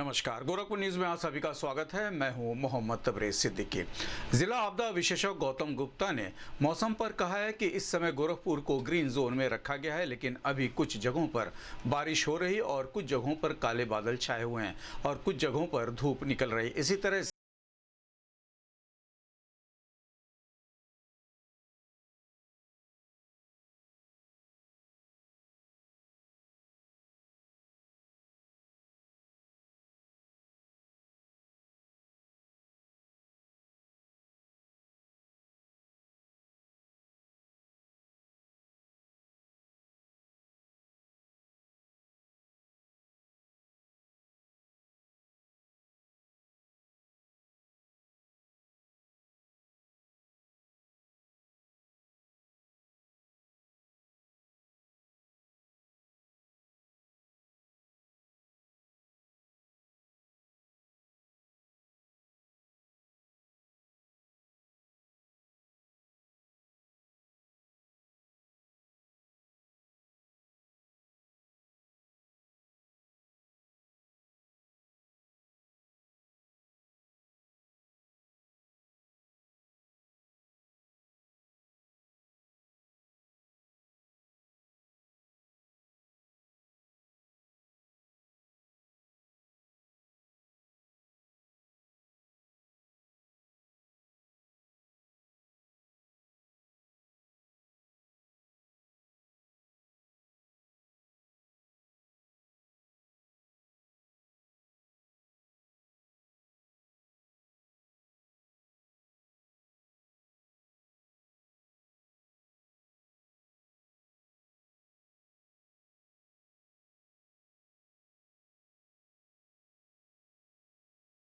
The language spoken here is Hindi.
नमस्कार। गोरखपुर न्यूज़ में आप सभी का स्वागत है। मैं हूँ मोहम्मद तबरेज सिद्दीकी। जिला आपदा विशेषज्ञ गौतम गुप्ता ने मौसम पर कहा है कि इस समय गोरखपुर को ग्रीन जोन में रखा गया है, लेकिन अभी कुछ जगहों पर बारिश हो रही और कुछ जगहों पर काले बादल छाए हुए हैं और कुछ जगहों पर धूप निकल रही। इसी तरह